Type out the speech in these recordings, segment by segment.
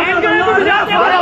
一个人不许抢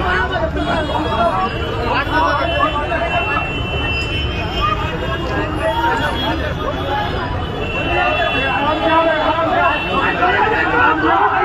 Come.